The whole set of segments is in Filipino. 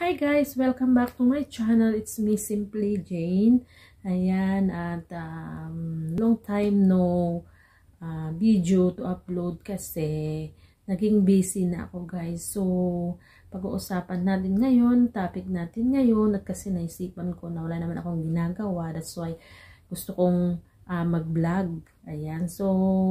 Hi guys! Welcome back to my channel. It's me, Simply Jane. Ayan, at um, long time no uh, video to upload kasi naging busy na ako guys. So, pag-uusapan natin ngayon, topic natin ngayon, at kasi naisipan ko na wala naman akong ginagawa. That's why gusto kong uh, mag-vlog. Ayan. So,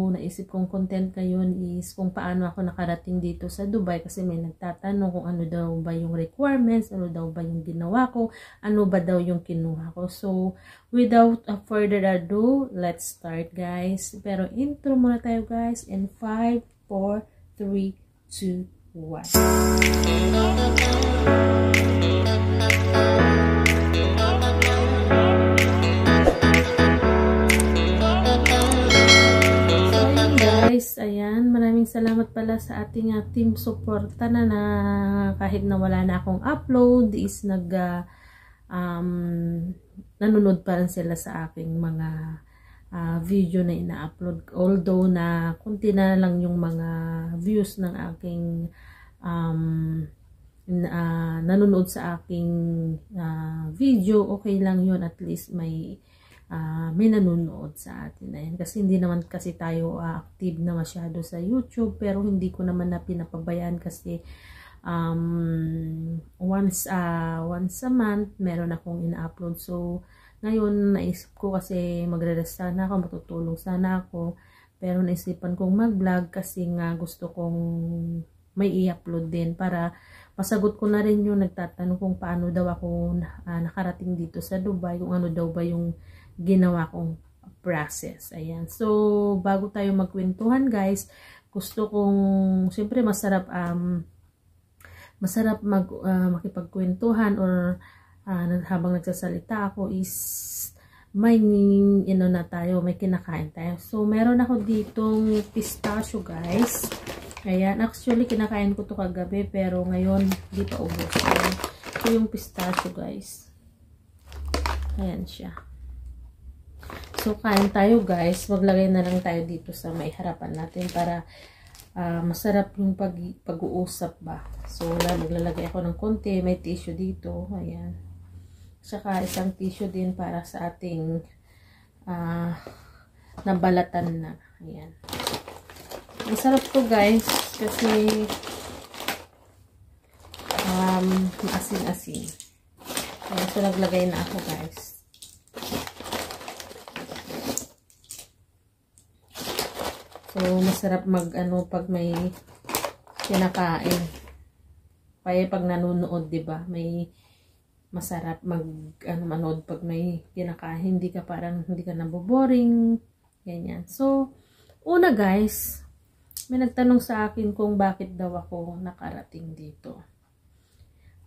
naisip kong content ngayon is kung paano ako nakarating dito sa Dubai kasi may nagtatanong kung ano daw ba yung requirements, ano daw ba yung ginawa ko, ano ba daw yung kinuha ko. So, without further ado, let's start guys. Pero intro muna tayo guys in 5, 4, 3, 2, 1. Guys, ayan, maraming salamat pala sa ating uh, team suporta na, na kahit na wala na akong upload is nag uh, um, nanonood pa rin sila sa aking mga uh, video na ina-upload. Although na kunti na lang yung mga views ng aking um, uh, nanonood sa aking uh, video okay lang yun. At least may uh, may nanonood sa atin. Ayan. Kasi hindi naman kasi tayo uh, active na masyado sa YouTube pero hindi ko naman na pinapabayaan kasi um, once, uh, once a month meron akong ina-upload. So, ngayon naisip ko kasi magre-rest sana ako, matutulong sana ako. Pero naisipan kong mag-vlog kasi nga gusto kong may i-upload din para masagot ko na rin yung nagtatanong kung paano daw ako uh, nakarating dito sa Dubai, kung ano daw ba yung ginawa kong process. Ayan. So, bago tayo magkwentuhan guys, gusto kong, siyempre masarap, um, masarap mag, uh, makipagkwentuhan or uh, habang nagsasalita ako is may ino na tayo, may kinakain tayo. So, meron ako ditong pistachio guys. Ayan, actually kinakain ko to kagabi pero ngayon di pa ubos. So, yung pistachio guys. Ayan siya. So, kain tayo guys. Maglagay na lang tayo dito sa may harapan natin para uh, masarap yung pag-uusap ba. So, maglalagay ako ng konti. May tissue dito. Ayan. Saka isang tissue din para sa ating uh, nabalatan na. Ayan. Masarap to guys. Kasi um, asin-asin. Ayan. So, naglagay na ako guys. So, masarap mag, ano, pag may kinakain. Kaya pag nanonood, ba diba, may masarap mag, ano, manood pag may kinakain. Hindi ka parang, hindi ka naboboring. Ganyan. So, una guys, may nagtanong sa akin kung bakit daw ako nakarating dito.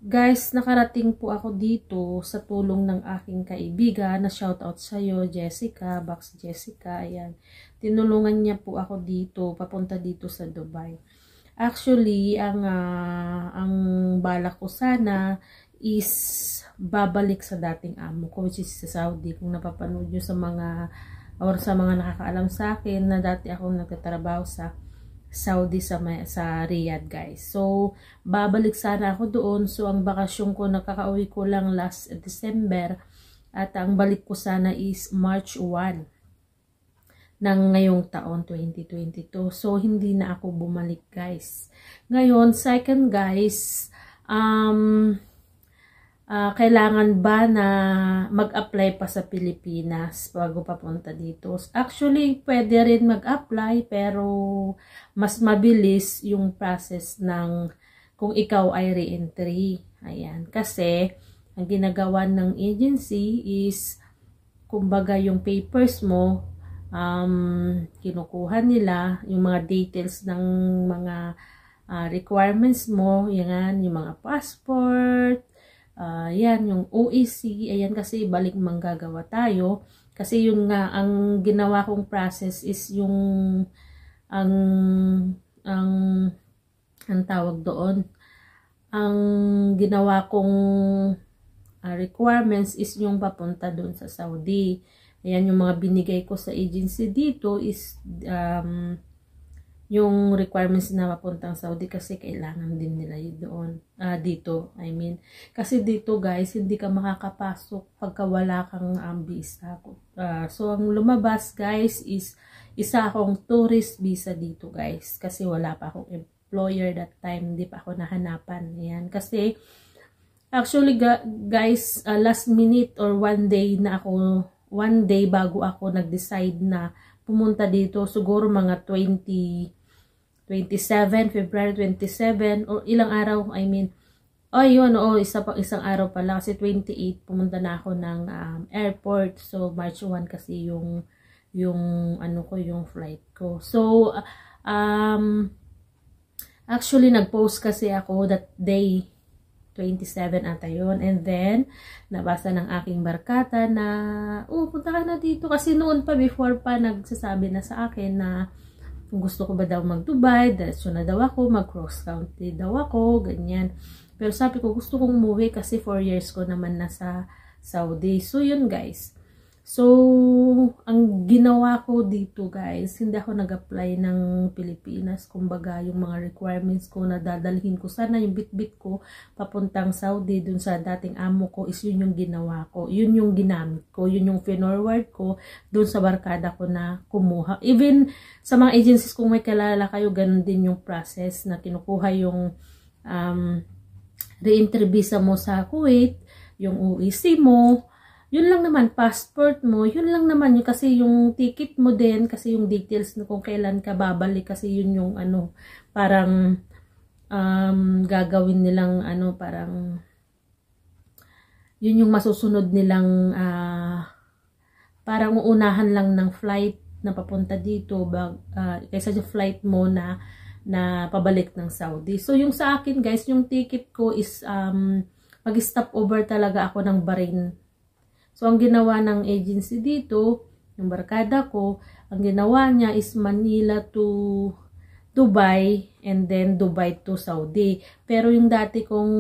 Guys, nakarating po ako dito sa tulong ng aking kaibigan na shoutout sa iyo, Jessica, Box Jessica, ayan. Tinulungan niya po ako dito, papunta dito sa Dubai. Actually, ang uh, ang balak ko sana is babalik sa dating amo ko which is sa Saudi. Kung napapanood niyo sa mga or sa mga nakakaalam sa akin na dati ako nagtatrabaho sa Saudi sa, sa Riyadh guys. So, babalik sana ako doon. So, ang bakasyon ko, nakakauwi ko lang last December. At ang balik ko sana is March 1 ng ngayong taon 2022. So, hindi na ako bumalik guys. Ngayon, second guys, um, uh, kailangan ba na mag-apply pa sa Pilipinas bago papunta dito? Actually, pwede rin mag-apply pero mas mabilis yung process ng kung ikaw ay re-entry. Ayan. Kasi, ang ginagawa ng agency is kumbaga yung papers mo um, kinukuha nila yung mga details ng mga uh, requirements mo, yan, yung mga passport, uh, yan, yung OEC, ayan kasi balik manggagawa tayo. Kasi yung nga, ang ginawa kong process is yung, ang, ang, ang tawag doon, ang ginawa kong uh, requirements is yung papunta doon sa Saudi. Ayan, yung mga binigay ko sa agency dito is, um, yung requirements na papuntang Saudi kasi kailangan din nila yun doon. Uh, dito, I mean. Kasi dito guys, hindi ka makakapasok pagka wala kang um, visa. Uh, so, ang lumabas guys is isa akong tourist visa dito guys. Kasi wala pa akong employer that time. Hindi pa ako nahanapan. Ayan. Kasi, actually guys, uh, last minute or one day na ako, one day bago ako nag-decide na pumunta dito. Siguro mga 20 27, February 27, or ilang araw, I mean, oh yun, oh, isa pa, isang araw pala, kasi 28, pumunta na ako ng um, airport, so March 1 kasi yung, yung, ano ko, yung flight ko. So, um, actually, nag-post kasi ako that day, 27 ata yun. And then, nabasa ng aking barkata na, oh, punta ka na dito. Kasi noon pa, before pa, nagsasabi na sa akin na, kung gusto ko ba daw mag-Dubai, diretso na daw ako, mag-cross country daw ako, ganyan. Pero sabi ko, gusto kong umuwi kasi 4 years ko naman nasa Saudi. So, yun guys. So, ang ginawa ko dito guys, hindi ako nag-apply ng Pilipinas. Kumbaga, yung mga requirements ko na dadalhin ko. Sana yung bit-bit ko papuntang Saudi dun sa dating amo ko is yun yung ginawa ko. Yun yung ginamit ko. Yun yung finorward ko dun sa barkada ko na kumuha. Even sa mga agencies kung may kalala kayo, ganun din yung process na kinukuha yung um, re-entry mo sa Kuwait, yung UEC mo, yun lang naman, passport mo, yun lang naman yun kasi yung ticket mo din, kasi yung details na kung kailan ka babalik, kasi yun yung ano, parang um, gagawin nilang ano, parang yun yung masusunod nilang uh, parang uunahan lang ng flight na papunta dito bag, uh, kaysa yung flight mo na na pabalik ng Saudi. So yung sa akin guys, yung ticket ko is um, mag-stop over talaga ako ng Bahrain So, ang ginawa ng agency dito, yung barkada ko, ang ginawa niya is Manila to Dubai and then Dubai to Saudi. Pero yung dati kong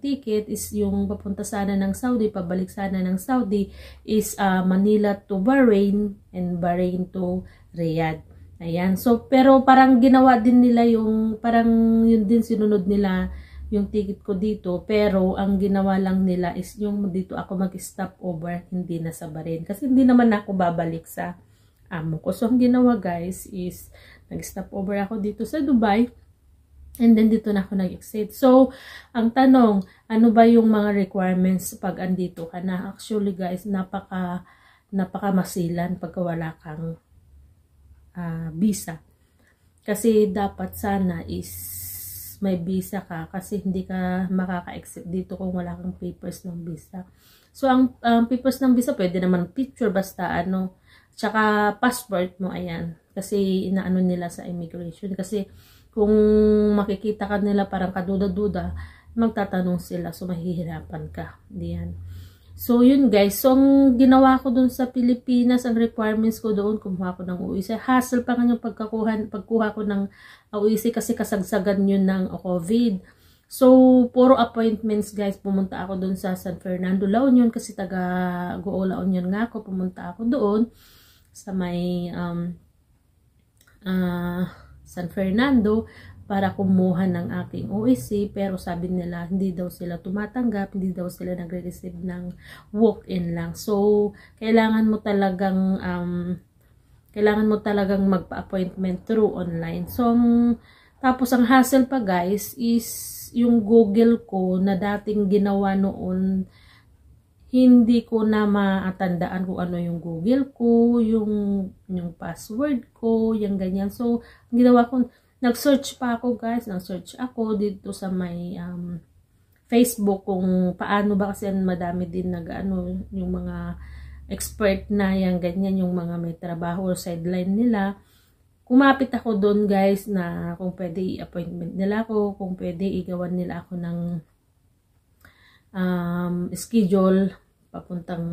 ticket is yung papunta sana ng Saudi, pabalik sana ng Saudi is uh, Manila to Bahrain and Bahrain to Riyadh. Ayan. So, pero parang ginawa din nila yung, parang yun din sinunod nila yung ticket ko dito. Pero, ang ginawa lang nila is yung dito ako mag-stop over, hindi na sa Bahrain. Kasi hindi naman ako babalik sa amo ko. So, ang ginawa guys is, nag-stop over ako dito sa Dubai. And then, dito na ako nag-exit. So, ang tanong, ano ba yung mga requirements pag andito ka na? Actually guys, napaka, napaka masilan pagka wala kang uh, visa. Kasi dapat sana is may visa ka kasi hindi ka makaka-exit dito kung wala kang papers ng visa. So, ang um, papers ng visa, pwede naman picture basta ano, tsaka passport mo, ayan. Kasi inaano nila sa immigration. Kasi kung makikita ka nila parang kaduda-duda, magtatanong sila. So, mahihirapan ka. Diyan. So, yun guys. So, ang ginawa ko dun sa Pilipinas, ang requirements ko doon, kumuha ko ng UIC. Hassle pa nga yung pagkakuha, pagkuha ko ng UIC kasi kasagsagan yun ng COVID. So, puro appointments guys. Pumunta ako doon sa San Fernando, La Union kasi taga Goo La Union nga ako. Pumunta ako doon sa may um, uh, San Fernando para kumuha ng aking OEC pero sabi nila hindi daw sila tumatanggap, hindi daw sila nagre-receive ng walk-in lang. So, kailangan mo talagang um, kailangan mo talagang magpa-appointment through online. So, tapos ang hassle pa guys is yung Google ko na dating ginawa noon hindi ko na maatandaan kung ano yung Google ko, yung, yung password ko, yung ganyan. So, ginawa ko, Nag-search pa ako guys, nag-search ako dito sa may um, Facebook kung paano ba kasi madami din nag ano, yung mga expert na yan, ganyan yung mga may trabaho or sideline nila. Kumapit ako doon guys na kung pwede i-appointment nila ako, kung pwede igawan nila ako ng um, schedule papuntang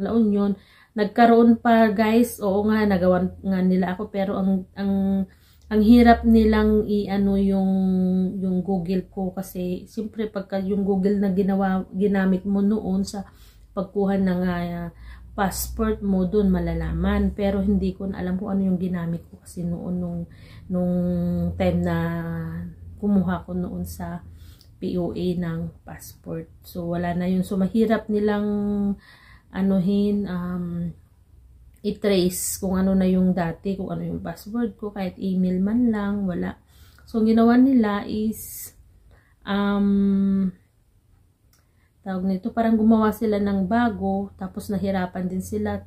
La Union. Nagkaroon pa guys, oo nga, nagawan nga nila ako pero ang, ang ang hirap nilang i-ano yung yung Google ko kasi siyempre pagka yung Google na ginawa ginamit mo noon sa pagkuha ng uh, passport mo doon malalaman. Pero hindi ko na alam kung ano yung ginamit ko kasi noon nung, nung time na kumuha ko noon sa POA ng passport. So wala na yun. So mahirap nilang anuhin um, i-trace kung ano na yung dati, kung ano yung password ko, kahit email man lang, wala. So, ang ginawa nila is, um, tawag nito, parang gumawa sila ng bago, tapos nahirapan din sila.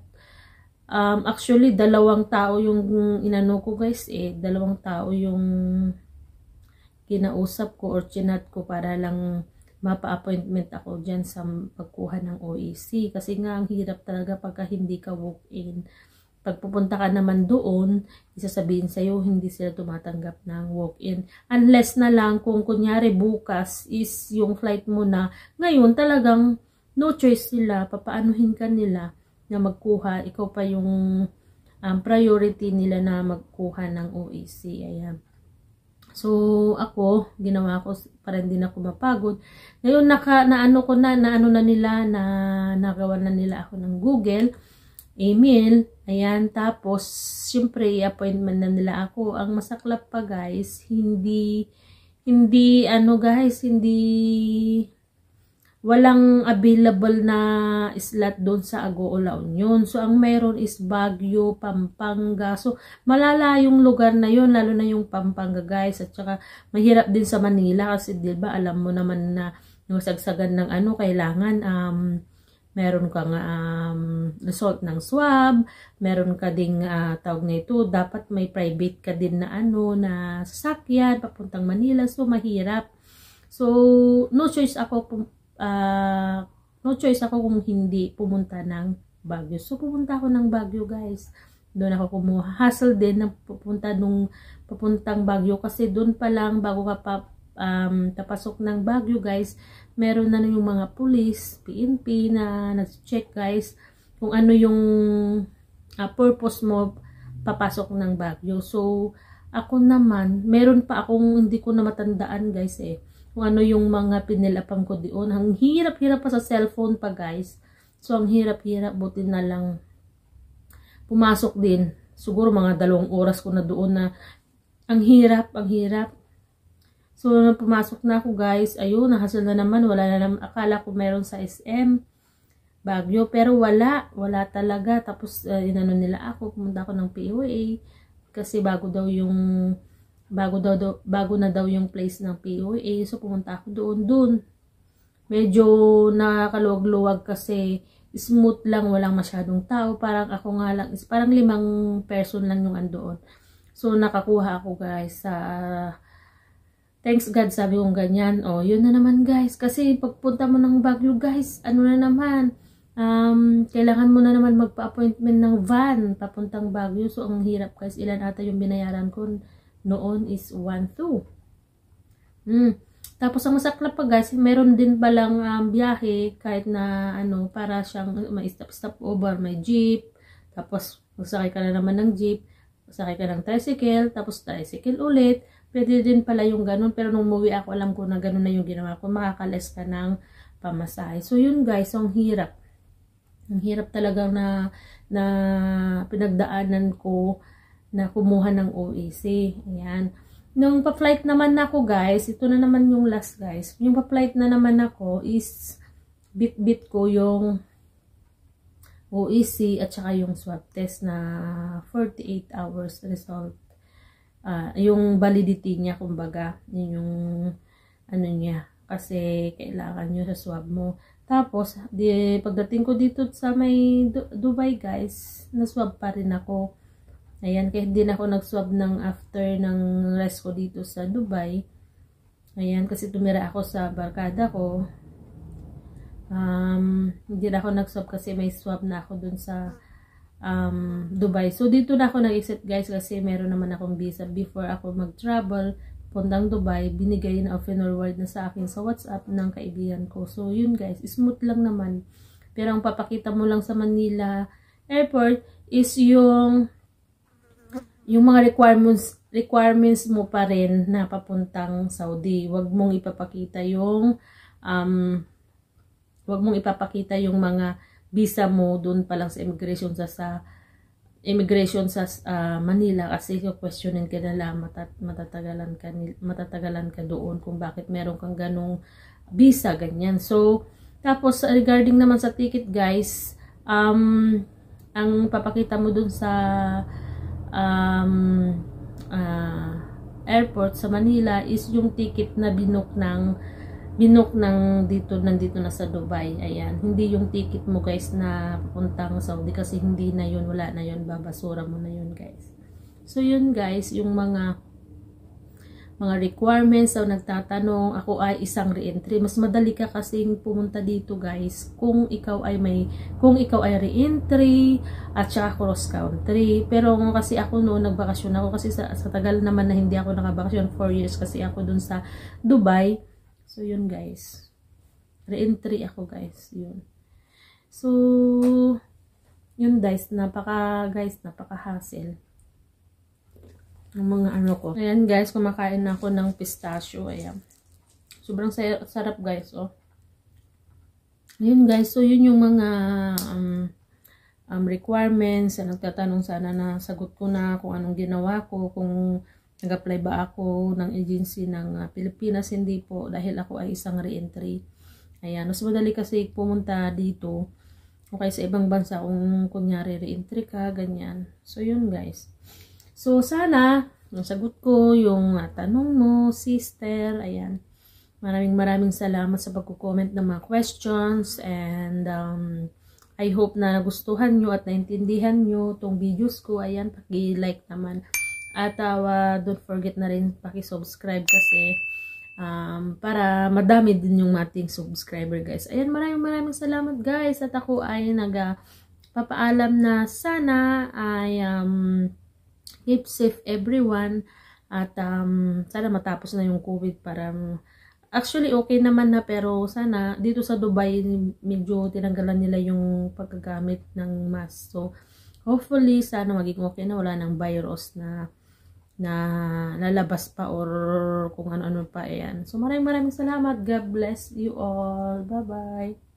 Um, actually, dalawang tao yung inano ko guys eh, dalawang tao yung kinausap ko or chinat ko para lang mapa-appointment ako dyan sa pagkuha ng OEC. Kasi nga, ang hirap talaga pagka hindi ka walk-in. Pag pupunta ka naman doon, isasabihin sa'yo, hindi sila tumatanggap ng walk-in. Unless na lang kung kunyari bukas is yung flight mo na, ngayon talagang no choice sila, papaanuhin ka nila na magkuha. Ikaw pa yung um, priority nila na magkuha ng OEC. Ayan. So, ako, ginawa ko para hindi na ako mapagod. Ngayon, naka, naano ko na, naano na nila, na nagawa na nila ako ng Google, email, ayan, tapos, syempre, appointment na nila ako. Ang masaklap pa, guys, hindi, hindi, ano, guys, hindi, walang available na slot doon sa Agoo La Union. So, ang meron is Baguio, Pampanga. So, malala yung lugar na yon lalo na yung Pampanga, guys. At saka, mahirap din sa Manila kasi, di ba, alam mo naman na yung ng ano, kailangan, um, meron kang um, result ng swab, meron ka ding uh, tawag na ito, dapat may private ka din na ano, na sasakyan, papuntang Manila. So, mahirap. So, no choice ako uh, no choice ako kung hindi pumunta ng Baguio. So, pupunta ako ng Baguio, guys. Doon ako kumuha. Hassle din na pupunta nung papuntang Baguio kasi doon pa lang bago ka pa um, tapasok ng Baguio, guys, meron na yung mga police, PNP na nag-check, guys, kung ano yung uh, purpose mo papasok ng Baguio. So, ako naman, meron pa akong hindi ko na matandaan, guys, eh kung ano yung mga pinilapan ko doon. Ang hirap-hirap pa sa cellphone pa guys. So, ang hirap-hirap. Buti na lang pumasok din. Siguro mga dalawang oras ko na doon na ang hirap, ang hirap. So, pumasok na ako guys, ayun, nahasal na naman. Wala na naman. Akala ko meron sa SM. Bagyo. Pero wala. Wala talaga. Tapos, uh, inano nila ako. Pumunta ako ng POA. Kasi bago daw yung bago daw, daw bago na daw yung place ng POA so pumunta ako doon doon medyo nakaluwag-luwag kasi smooth lang walang masyadong tao. Parang ako nga lang is parang limang person lang yung andoon. So nakakuha ako guys sa uh, thanks God sabi kong ganyan. Oh yun na naman guys. Kasi pagpunta mo ng Baguio guys ano na naman? Um, kailangan mo na naman magpa-appointment ng van papuntang Baguio. So ang hirap guys. Ilan ata yung binayaran ko noon is 1-2. Hmm. Tapos ang masaklap pa guys, meron din palang um, biyahe kahit na ano para siyang may stop stop over, may jeep, tapos magsakay ka na naman ng jeep, magsakay ka ng tricycle, tapos tricycle ulit. Pwede din pala yung ganun, pero nung umuwi ako, alam ko na ganun na yung ginawa ko, makakales ka ng pamasahe. So yun guys, ang hirap. Ang hirap talaga na, na pinagdaanan ko na kumuha ng OEC. Ayan. Nung pa-flight naman ako guys, ito na naman yung last guys. Yung pa-flight na naman ako is bit-bit ko yung OEC at saka yung swab test na 48 hours result. Uh, yung validity niya kumbaga, yun yung ano niya kasi kailangan nyo sa swab mo. Tapos, di, pagdating ko dito sa may Dubai guys, na swab pa rin ako. Ayan, kahit din ako nag-swab ng after ng rest ko dito sa Dubai. Ayan, kasi tumira ako sa barkada ko. Um, hindi na ako nag-swab kasi may swab na ako dun sa um, Dubai. So, dito na ako nag-exit guys kasi meron naman akong visa before ako mag-travel puntang Dubai. Binigay na off-forward na sa akin sa WhatsApp ng kaibigan ko. So, yun guys, smooth lang naman. Pero ang papakita mo lang sa Manila Airport is yung yung mga requirements requirements mo pa rin na papuntang Saudi. Huwag mong ipapakita yung um, wag mong ipapakita yung mga visa mo doon pa lang sa immigration sa sa immigration sa ah, Manila kasi questionin ka nila matat, matatagalan ka matatagalan ka doon kung bakit meron kang ganong visa ganyan so tapos regarding naman sa ticket guys um ang papakita mo doon sa um ah, airport sa Manila is yung ticket na binook ng binook ng dito nandito na sa Dubai. Ayan. Hindi yung ticket mo guys na papuntang Saudi kasi hindi na yun wala na yun babasura mo na yun guys. So yun guys yung mga mga requirements so nagtatanong ako ay isang re-entry mas madali ka kasing pumunta dito guys kung ikaw ay may kung ikaw ay re-entry at saka cross country pero kasi ako noon nagbakasyon ako kasi sa, sa tagal naman na hindi ako nakabakasyon 4 years kasi ako dun sa Dubai So, yun guys. Re-entry ako guys. Yun. So, yun guys. Napaka, guys, napaka hassle. Ang mga ano ko. Ayan guys, kumakain na ako ng pistachio. Ayan. Sobrang sarap guys, oh. Ayun guys, so yun yung mga um, um, requirements. Nagtatanong sana na sagot ko na kung anong ginawa ko, kung nag-apply ba ako ng agency ng uh, Pilipinas? Hindi po, dahil ako ay isang re-entry. Ayan, mas madali kasi pumunta dito o kaya ibang bansa kung kunyari re-entry ka, ganyan. So, yun guys. So, sana, nasagot ko yung uh, tanong mo, sister, ayan. Maraming maraming salamat sa pagko-comment ng mga questions and um, I hope na nagustuhan nyo at naintindihan nyo tong videos ko. Ayan, paki-like naman. At uh, don't forget na rin paki-subscribe kasi um, para madami din yung ating subscriber guys. Ayan, maraming maraming salamat guys. At ako ay nagpapaalam na sana ay um, keep safe everyone. At um, sana matapos na yung COVID para actually okay naman na pero sana dito sa Dubai medyo tinanggalan nila yung paggagamit ng mask. So hopefully sana maging okay na wala ng virus na na lalabas pa or kung ano-ano pa yan. So maraming maraming salamat. God bless you all. Bye-bye.